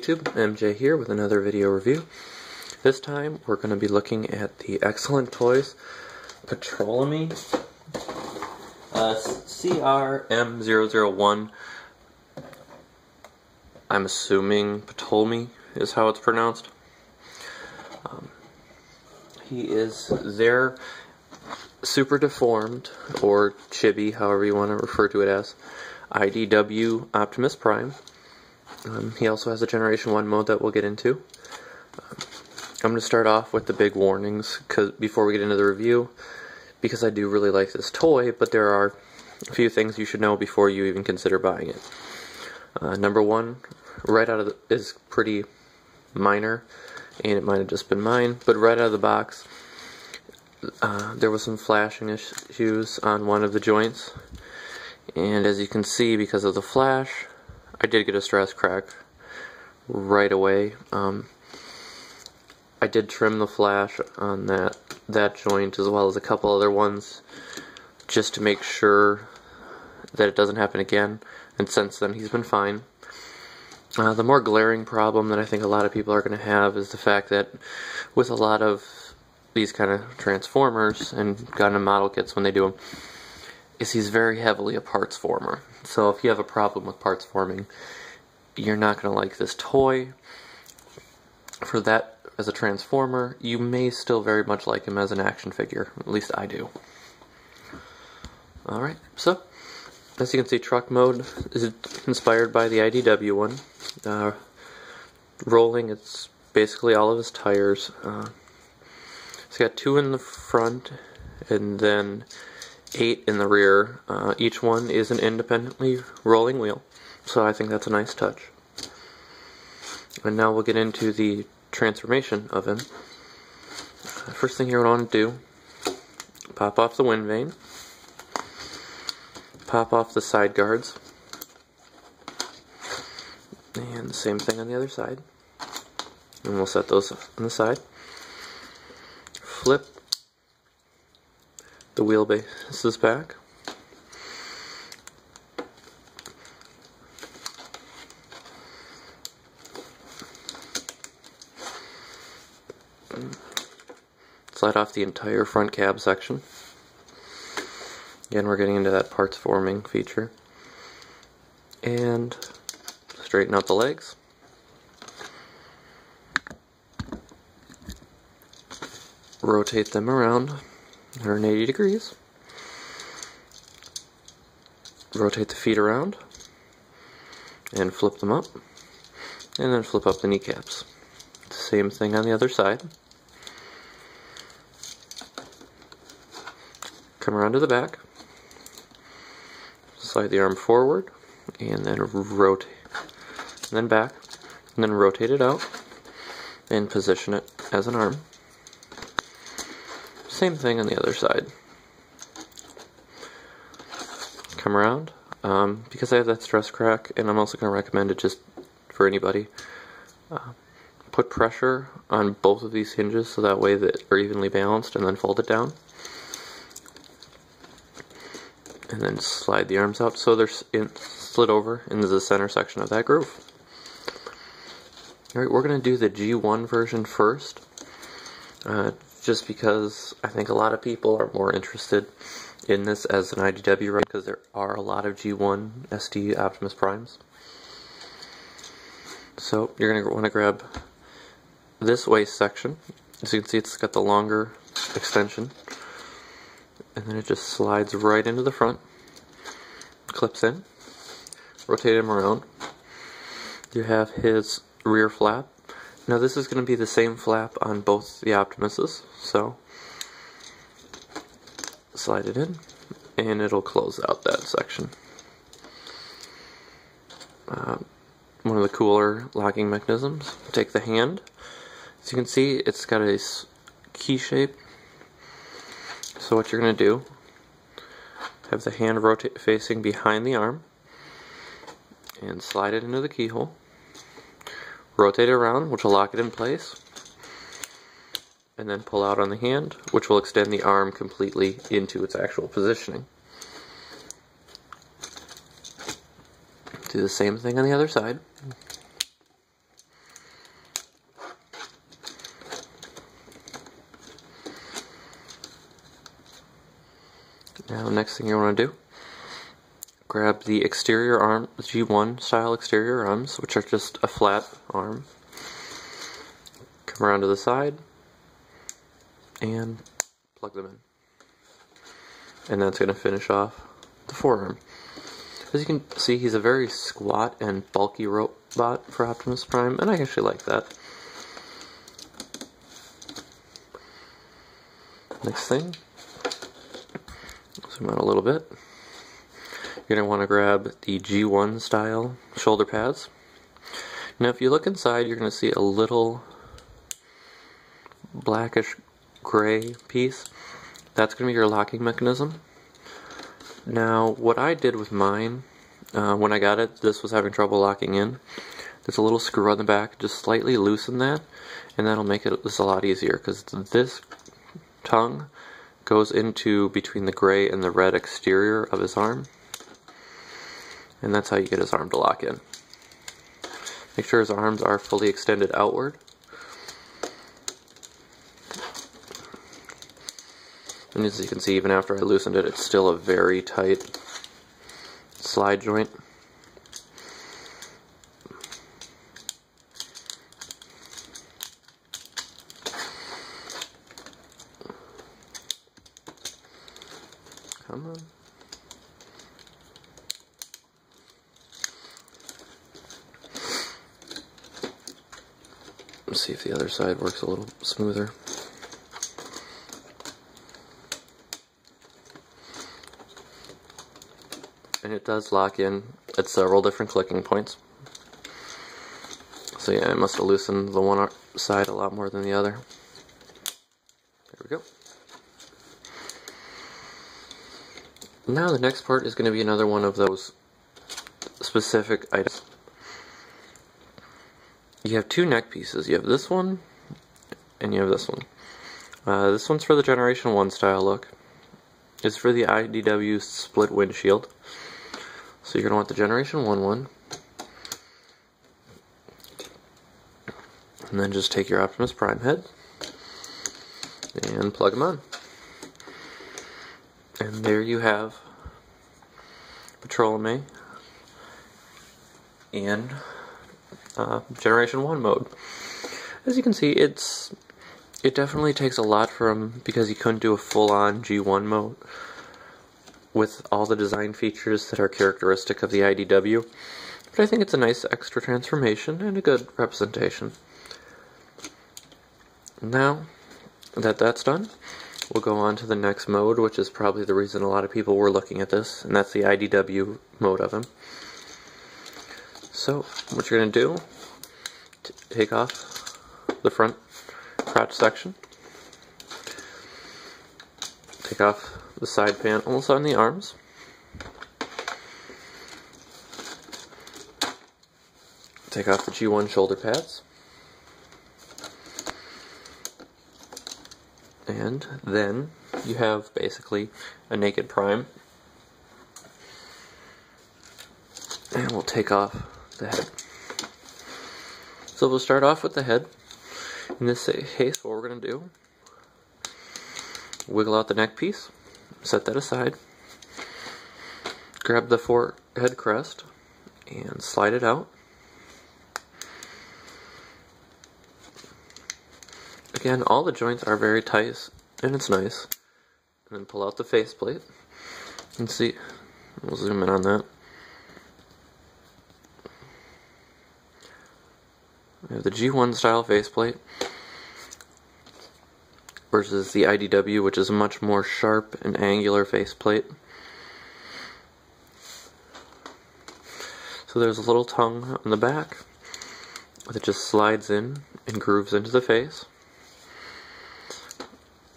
YouTube, MJ here with another video review. This time we're going to be looking at the Excellent Toys Ptolemy uh, CRM001. I'm assuming Ptolemy is how it's pronounced. Um, he is there super deformed, or chibi, however you want to refer to it as, IDW Optimus Prime. Um, he also has a Generation 1 mode that we'll get into. Um, I'm going to start off with the big warnings cause, before we get into the review, because I do really like this toy, but there are a few things you should know before you even consider buying it. Uh, number one, right out of the, is pretty minor, and it might have just been mine, but right out of the box, uh, there was some flashing issues on one of the joints, and as you can see, because of the flash, I did get a stress crack right away. Um, I did trim the flash on that that joint as well as a couple other ones just to make sure that it doesn't happen again. And since then, he's been fine. Uh, the more glaring problem that I think a lot of people are going to have is the fact that with a lot of these kind of transformers and Gundam model kits when they do them, is he's very heavily a parts former. So if you have a problem with parts forming, you're not going to like this toy. For that, as a transformer, you may still very much like him as an action figure. At least I do. Alright, so, as you can see, truck mode is inspired by the IDW one. Uh, rolling, it's basically all of his tires. Uh, it's got two in the front, and then eight in the rear. Uh, each one is an independently rolling wheel, so I think that's a nice touch. And now we'll get into the transformation of him. First thing you're going to do, pop off the wind vane, pop off the side guards, and the same thing on the other side. And we'll set those on the side. Flip the wheelbase is back. Slide off the entire front cab section. Again, we're getting into that parts forming feature. And straighten out the legs. Rotate them around 180 degrees. Rotate the feet around and flip them up and then flip up the kneecaps. Same thing on the other side. Come around to the back, slide the arm forward and then rotate, and then back, and then rotate it out and position it as an arm. Same thing on the other side. Come around. Um, because I have that stress crack, and I'm also going to recommend it just for anybody, uh, put pressure on both of these hinges so that way that they're evenly balanced, and then fold it down. And then slide the arms out so they're in, slid over into the center section of that groove. Alright, we're going to do the G1 version first. Uh, just because I think a lot of people are more interested in this as an IDW run because there are a lot of G1 SD Optimus Primes. So you're going to want to grab this waist section. As you can see, it's got the longer extension. And then it just slides right into the front, clips in, rotate him around. You have his rear flap, now this is going to be the same flap on both the Optimuses, so slide it in and it'll close out that section. Uh, one of the cooler locking mechanisms, take the hand. As you can see, it's got a key shape. So what you're going to do, have the hand rotate facing behind the arm and slide it into the keyhole rotate it around, which will lock it in place, and then pull out on the hand, which will extend the arm completely into its actual positioning. Do the same thing on the other side. Now, next thing you want to do grab the exterior arm, G1 style exterior arms, which are just a flat arm. Come around to the side and plug them in. And that's going to finish off the forearm. As you can see, he's a very squat and bulky robot for Optimus Prime, and I actually like that. Next thing, zoom out a little bit. You're going to want to grab the G1 style shoulder pads. Now if you look inside, you're going to see a little blackish gray piece. That's going to be your locking mechanism. Now, what I did with mine, uh, when I got it, this was having trouble locking in. There's a little screw on the back, just slightly loosen that, and that'll make it this a lot easier, because this tongue goes into between the gray and the red exterior of his arm. And that's how you get his arm to lock in. Make sure his arms are fully extended outward. And as you can see, even after I loosened it, it's still a very tight slide joint. Come on. Let's see if the other side works a little smoother. and it does lock in at several different clicking points. So yeah, I must have loosened the one side a lot more than the other. There we go. Now the next part is going to be another one of those specific items. You have two neck pieces. You have this one, and you have this one. Uh, this one's for the Generation 1 style look. It's for the IDW split windshield. So you're going to want the Generation 1 one. And then just take your Optimus Prime head and plug them on. And there you have Patrol and uh, Generation 1 mode. As you can see, it's it definitely takes a lot from because he couldn't do a full-on G1 mode with all the design features that are characteristic of the IDW, but I think it's a nice extra transformation and a good representation. Now that that's done, we'll go on to the next mode, which is probably the reason a lot of people were looking at this, and that's the IDW mode of him. So, what you're going to do, take off the front crotch section, take off the side panels on the arms. Take off the G1 shoulder pads. And then you have basically a naked prime. And we'll take off the head. So we'll start off with the head. In this case, what we're going to do, wiggle out the neck piece set that aside. Grab the forehead crest and slide it out. Again, all the joints are very tight and it's nice. And then pull out the faceplate and see. We'll zoom in on that. We have the G1 style faceplate versus the IDW, which is a much more sharp and angular faceplate. So there's a little tongue on the back that just slides in and grooves into the face.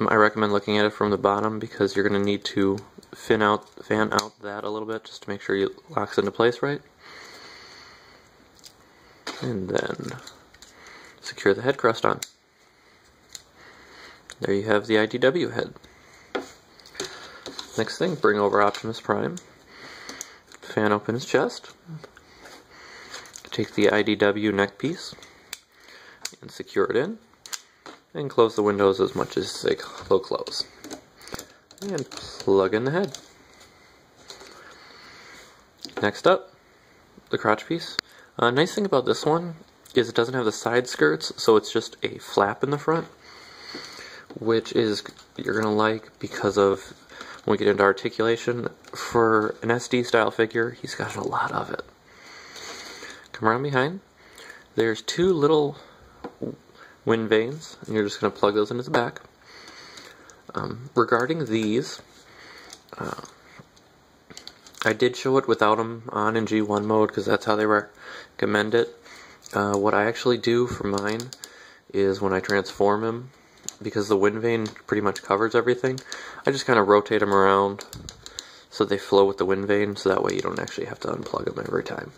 Um, I recommend looking at it from the bottom because you're going to need to fin out, fan out that a little bit just to make sure it locks into place right. And then secure the head crest on. There you have the IDW head. Next thing, bring over Optimus Prime. Fan open his chest. Take the IDW neck piece and secure it in. And close the windows as much as they will close. And plug in the head. Next up, the crotch piece. Uh, nice thing about this one is it doesn't have the side skirts, so it's just a flap in the front, which is you're going to like because of when we get into articulation. For an SD style figure, he's got a lot of it. Come around behind. There's two little wind vanes, and you're just going to plug those into the back. Um, regarding these, uh, I did show it without them on in G1 mode because that's how they recommend it. Uh, what I actually do for mine is when I transform him, because the wind vane pretty much covers everything, I just kind of rotate them around so they flow with the wind vane, so that way you don't actually have to unplug them every time.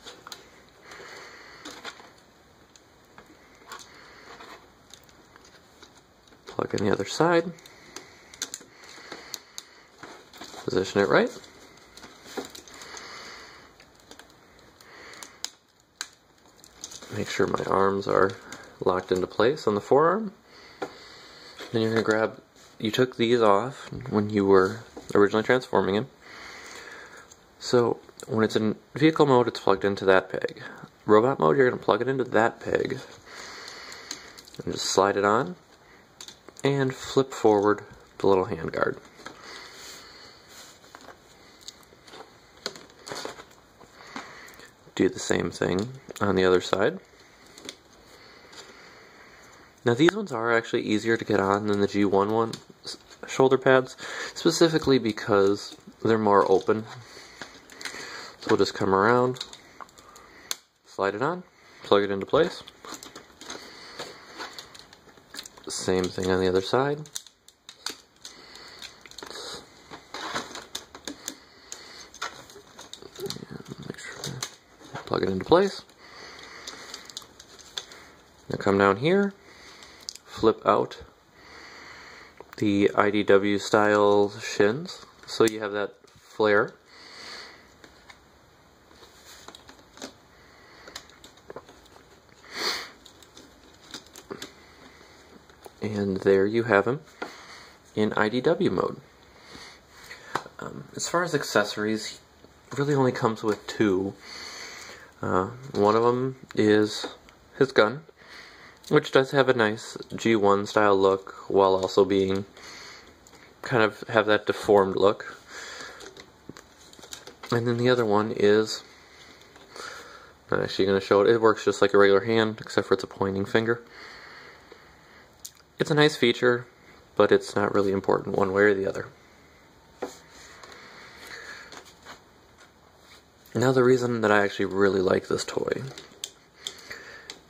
Plug in the other side. Position it right. Make sure my arms are locked into place on the forearm. Then you're going to grab, you took these off when you were originally transforming him. So when it's in vehicle mode, it's plugged into that peg. Robot mode, you're going to plug it into that peg. And just slide it on. And flip forward the little handguard. do the same thing on the other side. Now these ones are actually easier to get on than the G1 one shoulder pads, specifically because they're more open. So we'll just come around, slide it on, plug it into place. Same thing on the other side. plug it into place. Now come down here, flip out the IDW style shins so you have that flare. And there you have him in IDW mode. Um, as far as accessories, really only comes with two. Uh, one of them is his gun, which does have a nice G1 style look while also being kind of have that deformed look. And then the other one is I'm actually going to show it. It works just like a regular hand, except for it's a pointing finger. It's a nice feature, but it's not really important one way or the other. Now the reason that I actually really like this toy,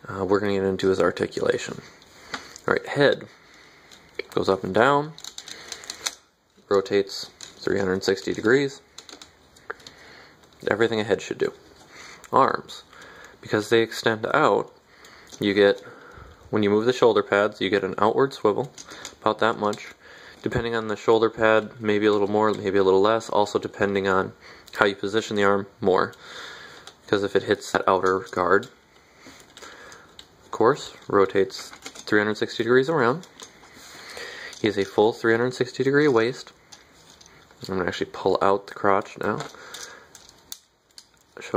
uh, we're going to get into his articulation. Alright, head goes up and down, rotates 360 degrees, everything a head should do. Arms, because they extend out, you get, when you move the shoulder pads, you get an outward swivel, about that much, depending on the shoulder pad, maybe a little more, maybe a little less, also depending on how you position the arm more. Because if it hits that outer guard, course, rotates 360 degrees around. He has a full 360 degree waist. I'm going to actually pull out the crotch now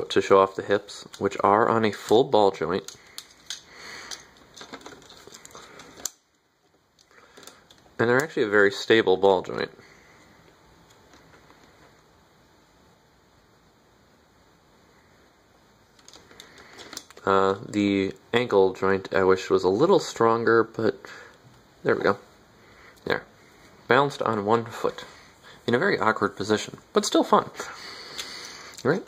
to show off the hips, which are on a full ball joint. And they're actually a very stable ball joint. Uh, the ankle joint I wish was a little stronger, but there we go. There. Balanced on one foot. In a very awkward position, but still fun. Right?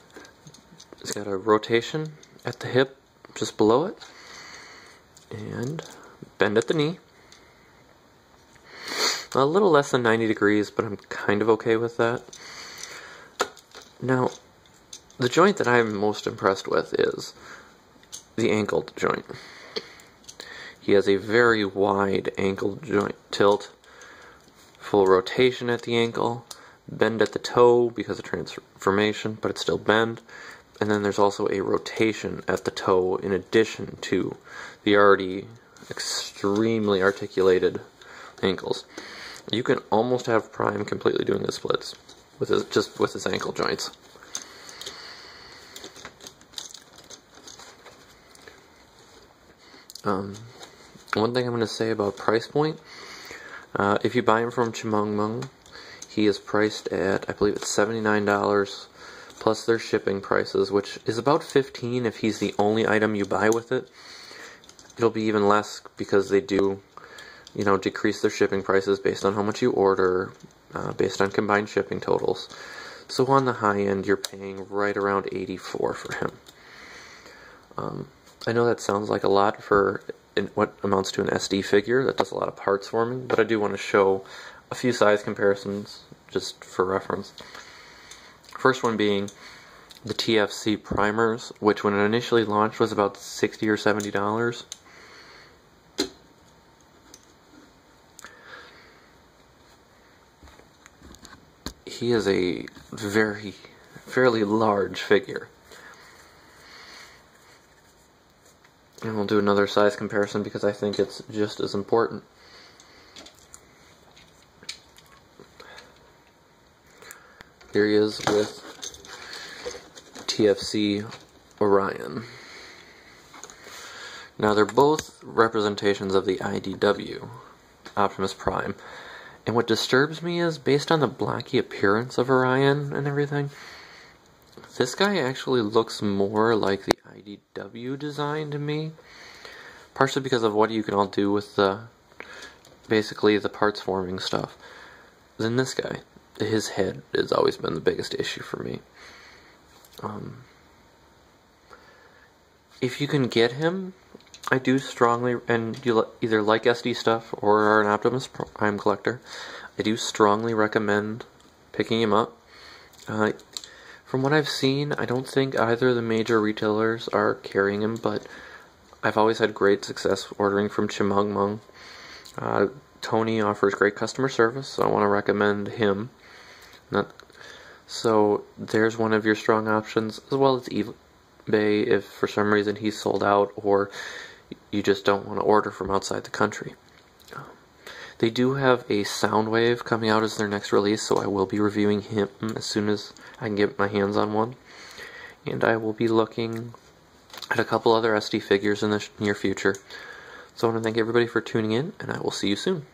It's got a rotation at the hip just below it. And bend at the knee. A little less than 90 degrees, but I'm kind of okay with that. Now, the joint that I'm most impressed with is the ankle joint. He has a very wide ankle joint tilt, full rotation at the ankle, bend at the toe because of transformation, but it's still bend. And then there's also a rotation at the toe in addition to the already extremely articulated ankles you can almost have Prime completely doing the splits with his, just with his ankle joints. Um, one thing I'm going to say about price point, uh, if you buy him from Chimungmung, he is priced at, I believe it's $79 plus their shipping prices, which is about 15 if he's the only item you buy with it. It'll be even less because they do, you know, decrease their shipping prices based on how much you order, uh, based on combined shipping totals. So on the high end, you're paying right around 84 for him. Um, I know that sounds like a lot for what amounts to an SD figure that does a lot of parts forming, but I do want to show a few size comparisons just for reference. First one being the TFC primers, which when it initially launched was about 60 or 70 dollars. He is a very, fairly large figure. And we'll do another size comparison because I think it's just as important. Here he is with TFC Orion. Now they're both representations of the IDW, Optimus Prime. And what disturbs me is, based on the blocky appearance of Orion and everything, this guy actually looks more like the IDW design to me. Partially because of what you can all do with the, basically the parts forming stuff, Then this guy. His head has always been the biggest issue for me. Um, if you can get him, I do strongly, and you either like SD stuff or are an Optimus Prime collector, I do strongly recommend picking him up. Uh, from what I've seen, I don't think either of the major retailers are carrying him, but I've always had great success ordering from Chimungmung. Uh, Tony offers great customer service, so I want to recommend him. Not, so there's one of your strong options, as well as eBay if for some reason he's sold out or you just don't want to order from outside the country. They do have a Soundwave coming out as their next release, so I will be reviewing him as soon as I can get my hands on one. And I will be looking at a couple other SD figures in the near future. So I want to thank everybody for tuning in, and I will see you soon.